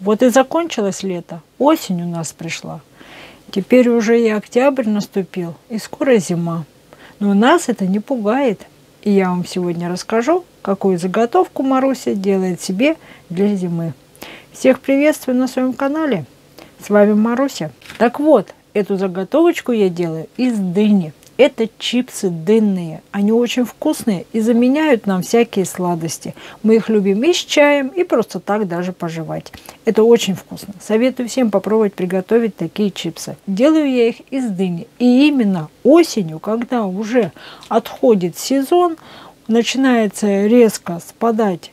Вот и закончилось лето, осень у нас пришла. Теперь уже и октябрь наступил, и скоро зима. Но нас это не пугает. И я вам сегодня расскажу, какую заготовку Маруся делает себе для зимы. Всех приветствую на своем канале. С вами Маруся. Так вот, эту заготовочку я делаю из дыни. Это чипсы дынные. Они очень вкусные и заменяют нам всякие сладости. Мы их любим и с чаем, и просто так даже пожевать. Это очень вкусно. Советую всем попробовать приготовить такие чипсы. Делаю я их из дыни. И именно осенью, когда уже отходит сезон, начинается резко спадать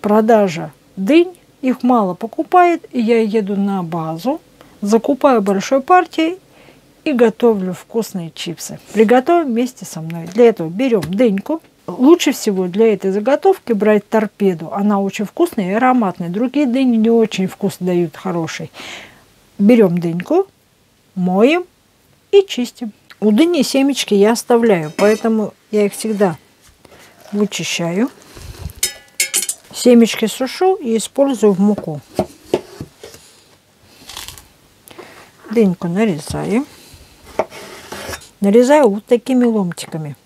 продажа дынь, их мало покупает, и я еду на базу, закупаю большой партией и готовлю вкусные чипсы. Приготовим вместе со мной. Для этого берем дыньку. Лучше всего для этой заготовки брать торпеду. Она очень вкусная и ароматная. Другие дыни не очень вкус дают хороший. Берем дыньку, моем и чистим. У дыни семечки я оставляю, поэтому я их всегда вычищаю. Семечки сушу и использую в муку. Дыньку нарезаю нарезаю вот такими ломтиками.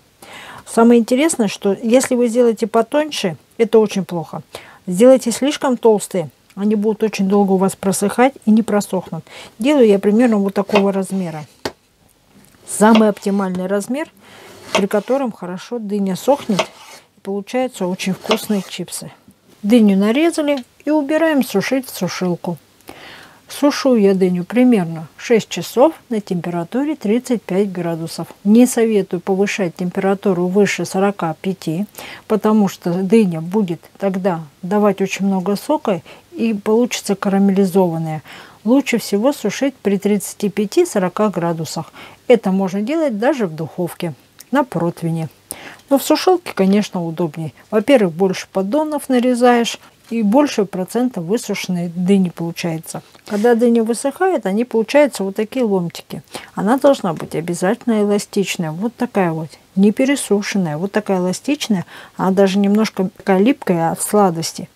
Самое интересное, что если вы сделаете потоньше, это очень плохо. Сделайте слишком толстые, они будут очень долго у вас просыхать и не просохнут. Делаю я примерно вот такого размера. Самый оптимальный размер, при котором хорошо дыня сохнет. И получаются очень вкусные чипсы. Дыню нарезали и убираем сушить в сушилку. Сушу я дыню примерно 6 часов на температуре 35 градусов. Не советую повышать температуру выше 45, потому что дыня будет тогда давать очень много сока и получится карамелизованная. Лучше всего сушить при 35-40 градусах. Это можно делать даже в духовке, на противне. Но в сушилке, конечно, удобнее. Во-первых, больше поддонов нарезаешь, и больше процентов высушенной дыни получается. Когда дыня высыхает, они получаются вот такие ломтики. Она должна быть обязательно эластичная, вот такая вот, не пересушенная, вот такая эластичная, она даже немножко такая липкая от сладости.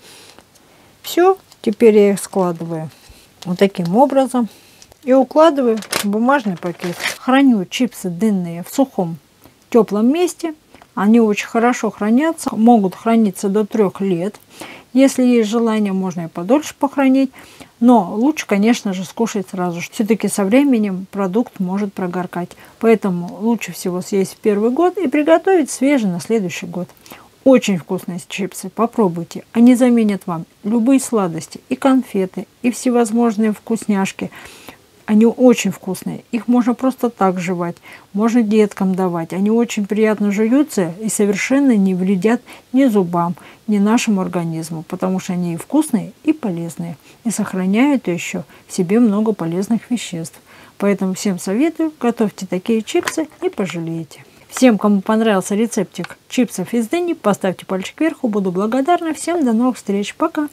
Все, теперь я их складываю вот таким образом и укладываю в бумажный пакет. Храню чипсы дынные в сухом теплом месте. Они очень хорошо хранятся, могут храниться до трех лет. Если есть желание, можно и подольше похоронить. Но лучше, конечно же, скушать сразу. Все-таки со временем продукт может прогоркать. Поэтому лучше всего съесть в первый год и приготовить свежий на следующий год. Очень вкусные чипсы, попробуйте. Они заменят вам любые сладости, и конфеты, и всевозможные вкусняшки. Они очень вкусные. Их можно просто так жевать. Можно деткам давать. Они очень приятно жуются и совершенно не вредят ни зубам, ни нашему организму, потому что они и вкусные, и полезные. И сохраняют еще в себе много полезных веществ. Поэтому всем советую, готовьте такие чипсы и пожалеете. Всем, кому понравился рецептик чипсов из дыни, поставьте пальчик вверх, буду благодарна. Всем до новых встреч. Пока!